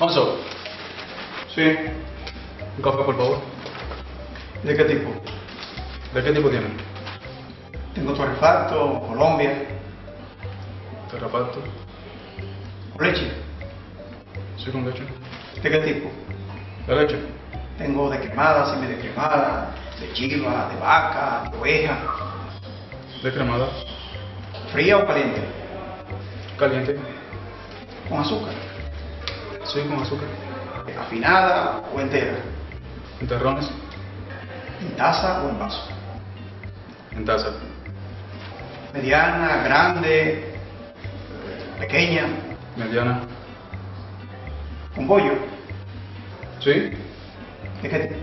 Oso, Sí. un café por favor. ¿De qué tipo? ¿De qué tipo tiene? Tengo torrefacto, Colombia, Terrapato. con leche. Sí, con leche. ¿De qué tipo? ¿De leche? Tengo de quemada, semi de quemada, de chiva, de vaca, de oveja. ¿De cremada? ¿Fría o caliente? ¿Caliente? Con azúcar. Sí, con azúcar. ¿Afinada o entera? ¿En terrones? ¿En taza o en vaso? En taza. Mediana, grande, pequeña, Mediana. con bollo. Sí, ¿De qué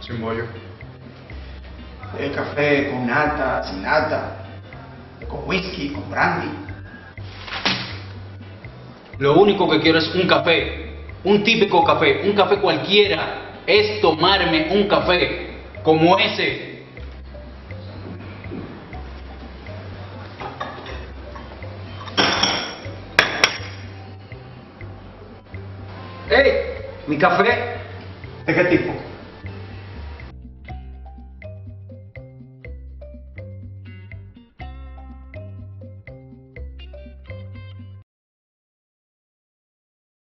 sin bollo. El café con nata, sin nata, con whisky, con brandy. Lo único que quiero es un café, un típico café, un café cualquiera. Es tomarme un café como ese. ¡Ey! ¿Mi café? ¿De qué tipo?